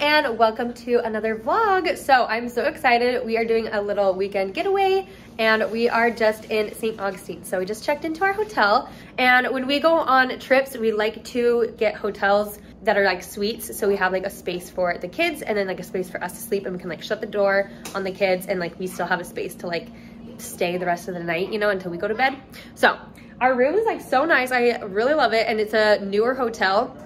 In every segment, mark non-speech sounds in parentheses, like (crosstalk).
and welcome to another vlog. So I'm so excited. We are doing a little weekend getaway and we are just in St. Augustine. So we just checked into our hotel and when we go on trips, we like to get hotels that are like suites. So we have like a space for the kids and then like a space for us to sleep and we can like shut the door on the kids and like we still have a space to like stay the rest of the night, you know, until we go to bed. So our room is like so nice. I really love it and it's a newer hotel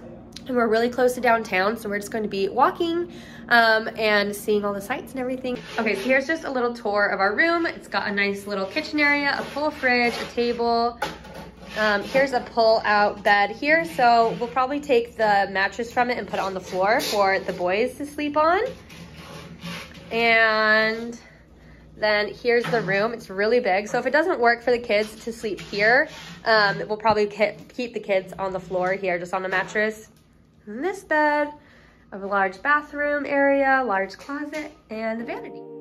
and we're really close to downtown so we're just going to be walking um, and seeing all the sights and everything okay so here's just a little tour of our room it's got a nice little kitchen area a full fridge a table um, here's a pull out bed here so we'll probably take the mattress from it and put it on the floor for the boys to sleep on and then here's the room. It's really big. So if it doesn't work for the kids to sleep here, um, we'll probably keep the kids on the floor here, just on the mattress this bed, a large bathroom area, large closet, and the vanity.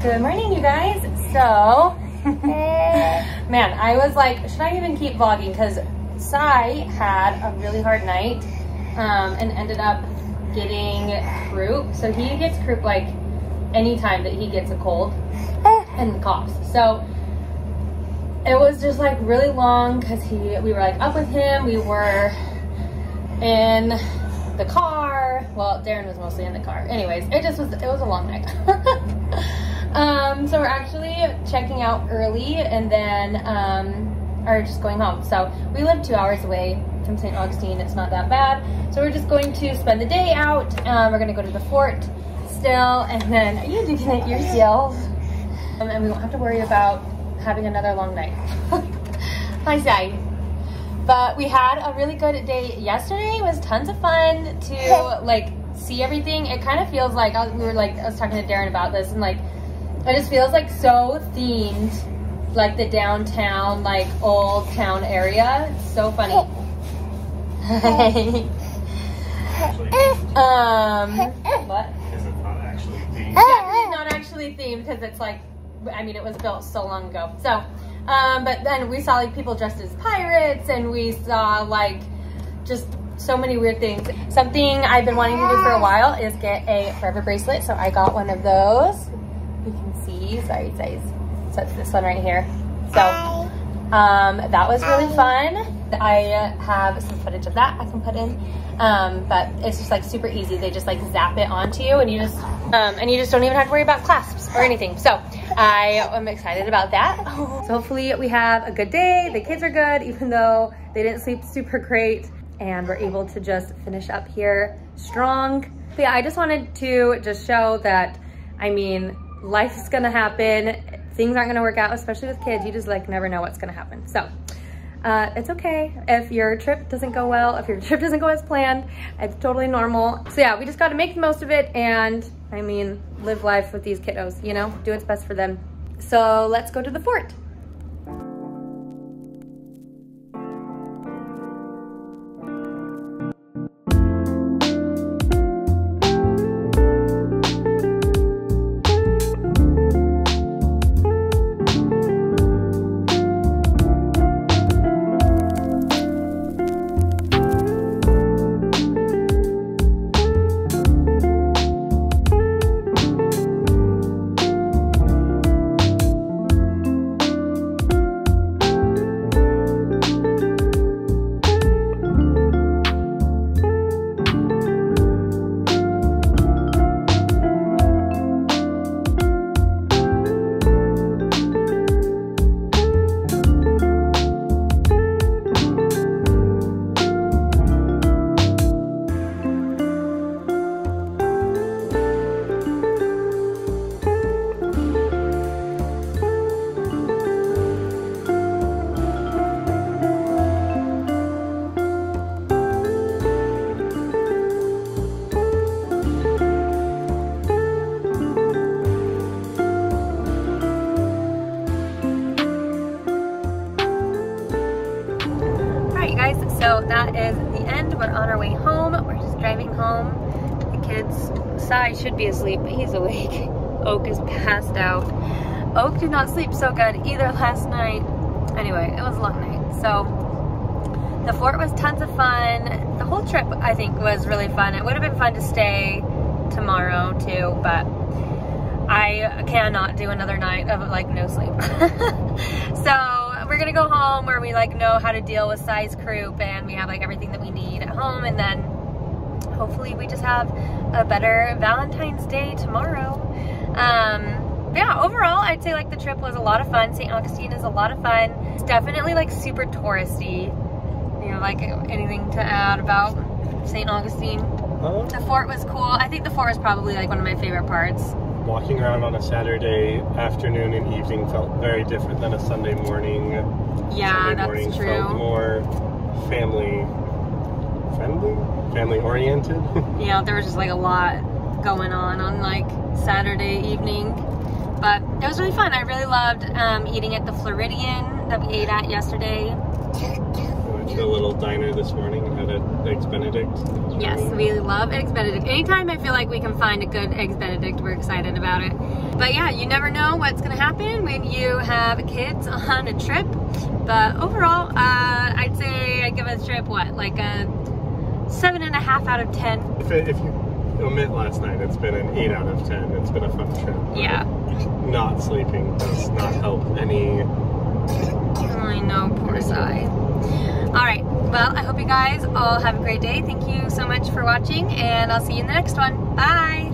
Good morning, you guys. So, (laughs) man, I was like, should I even keep vlogging? Because Cy had a really hard night um, and ended up getting croup. So he gets croup like anytime that he gets a cold (laughs) and coughs. So it was just like really long because he we were like up with him. We were in the car. Well, Darren was mostly in the car. Anyways, it just was it was a long night. (laughs) Um, so we're actually checking out early and then um, are just going home. So we live two hours away from St. Augustine. It's not that bad. So we're just going to spend the day out. Um, we're going to go to the fort still. And then, are (laughs) you doing it yourself? Um, and we won't have to worry about having another long night. (laughs) Hi, Cy. But we had a really good day yesterday. It was tons of fun to (laughs) like see everything. It kind of feels like, we were like, I was talking to Darren about this and like, it just feels like so themed, like the downtown, like old town area. It's so funny. Eh. (laughs) um, eh. Eh. what? Because it's not actually themed. Yeah, it's not actually themed because it's like, I mean, it was built so long ago. So, um, but then we saw like people dressed as pirates and we saw like just so many weird things. Something I've been wanting to do for a while is get a forever bracelet. So I got one of those you can see, sorry guys, so it's this one right here. So um, that was really fun. I have some footage of that I can put in. Um, but it's just like super easy. They just like zap it onto you and you just, um, and you just don't even have to worry about clasps or anything. So I am excited about that. (laughs) So hopefully we have a good day. The kids are good, even though they didn't sleep super great and we're able to just finish up here strong. But yeah, I just wanted to just show that, I mean, life's gonna happen. Things aren't gonna work out, especially with kids. You just like never know what's gonna happen. So uh, it's okay if your trip doesn't go well, if your (laughs) trip doesn't go as planned, it's totally normal. So yeah, we just gotta make the most of it and I mean, live life with these kiddos, you know, do what's best for them. So let's go to the fort. Kids, Cy should be asleep, but he's awake. (laughs) Oak is passed out. Oak did not sleep so good either last night. Anyway, it was a long night. So the fort was tons of fun. The whole trip, I think, was really fun. It would have been fun to stay tomorrow too, but I cannot do another night of like no sleep. (laughs) so we're gonna go home where we like know how to deal with Cy's croup and we have like everything that we need at home and then hopefully we just have a better Valentine's Day tomorrow. Um, yeah, overall, I'd say like the trip was a lot of fun. St. Augustine is a lot of fun. It's definitely like super touristy. You know, like anything to add about St. Augustine? The fort was cool. I think the fort was probably like one of my favorite parts. Walking around on a Saturday afternoon and evening felt very different than a Sunday morning. Yeah, Sunday that's morning true. Felt more family friendly, family oriented. (laughs) yeah, there was just like a lot going on on like Saturday evening. But it was really fun. I really loved um, eating at the Floridian that we ate at yesterday. Went to a little diner this morning had an eggs Benedict. Yes, we love Eggs Benedict. Anytime I feel like we can find a good Eggs Benedict, we're excited about it. But yeah, you never know what's gonna happen when you have kids (laughs) on a trip. But overall, uh, I'd say I give a trip, what, like a seven and a half out of 10. If, it, if you omit last night, it's been an 8 out of 10. It's been a fun trip. Yeah. Not sleeping does not help any. I know, poor Cy. All right, well, I hope you guys all have a great day. Thank you so much for watching, and I'll see you in the next one. Bye.